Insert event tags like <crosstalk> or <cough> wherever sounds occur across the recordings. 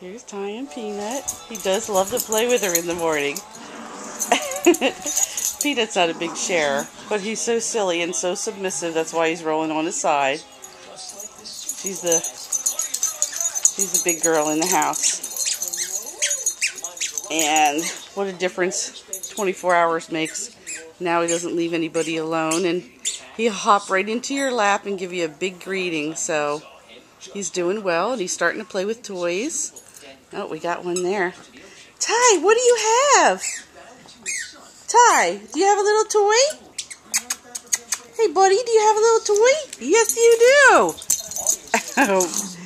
Here's Ty and Peanut. He does love to play with her in the morning. <laughs> Peanut's not a big share, but he's so silly and so submissive. That's why he's rolling on his side. She's the she's the big girl in the house. And what a difference 24 hours makes. Now he doesn't leave anybody alone, and he'll hop right into your lap and give you a big greeting. So he's doing well, and he's starting to play with toys. Oh, we got one there. Ty, what do you have? Ty, do you have a little toy? Hey, buddy, do you have a little toy? Yes, you do. <laughs> Oh,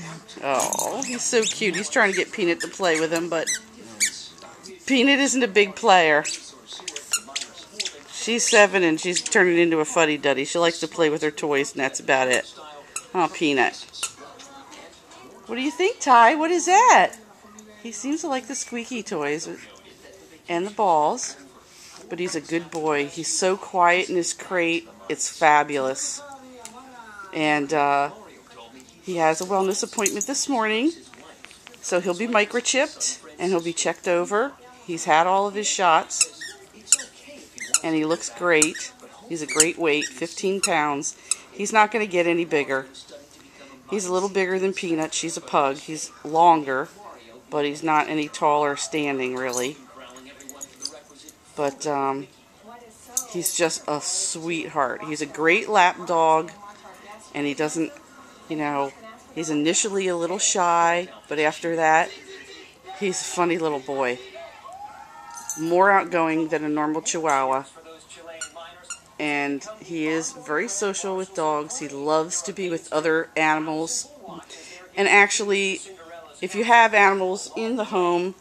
oh, he's so cute. He's trying to get Peanut to play with him, but Peanut isn't a big player. She's seven and she's turning into a fuddy-duddy. She likes to play with her toys and that's about it. Oh, Peanut. What do you think, Ty? What is that? He seems to like the squeaky toys and the balls, but he's a good boy. He's so quiet in his crate. It's fabulous. And uh, he has a wellness appointment this morning, so he'll be microchipped and he'll be checked over. He's had all of his shots, and he looks great. He's a great weight, 15 pounds. He's not going to get any bigger. He's a little bigger than Peanut. She's a pug. He's longer, but he's not any taller standing, really. But um, he's just a sweetheart. He's a great lap dog, and he doesn't, you know, he's initially a little shy, but after that, he's a funny little boy. More outgoing than a normal Chihuahua. And he is very social with dogs. He loves to be with other animals. And actually, if you have animals in the home,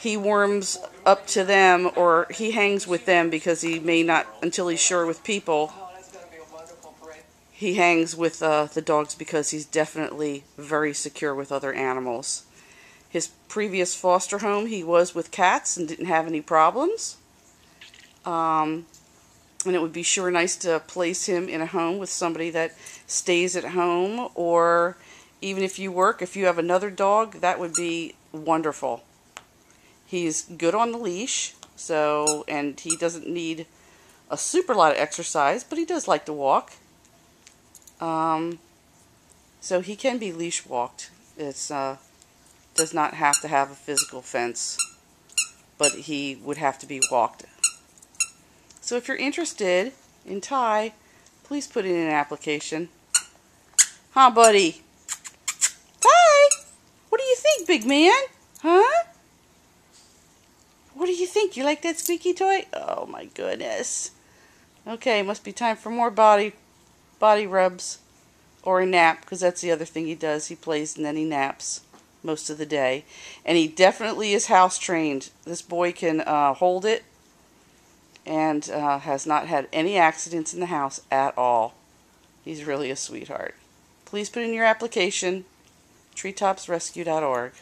he warms up to them or he hangs with them because he may not, until he's sure with people, he hangs with uh, the dogs because he's definitely very secure with other animals. His previous foster home, he was with cats and didn't have any problems. Um, and it would be sure nice to place him in a home with somebody that stays at home or even if you work, if you have another dog, that would be wonderful. He's good on the leash, so and he doesn't need a super lot of exercise, but he does like to walk. Um, so he can be leash walked. It's uh, does not have to have a physical fence, but he would have to be walked. So if you're interested in Ty, please put in an application. Huh, buddy? Ty? What do you think, big man. Huh? What do you think? You like that squeaky toy? Oh my goodness. Okay, must be time for more body body rubs or a nap because that's the other thing he does. He plays and then he naps most of the day. And he definitely is house trained. This boy can uh, hold it and uh, has not had any accidents in the house at all. He's really a sweetheart. Please put in your application treetopsrescue.org.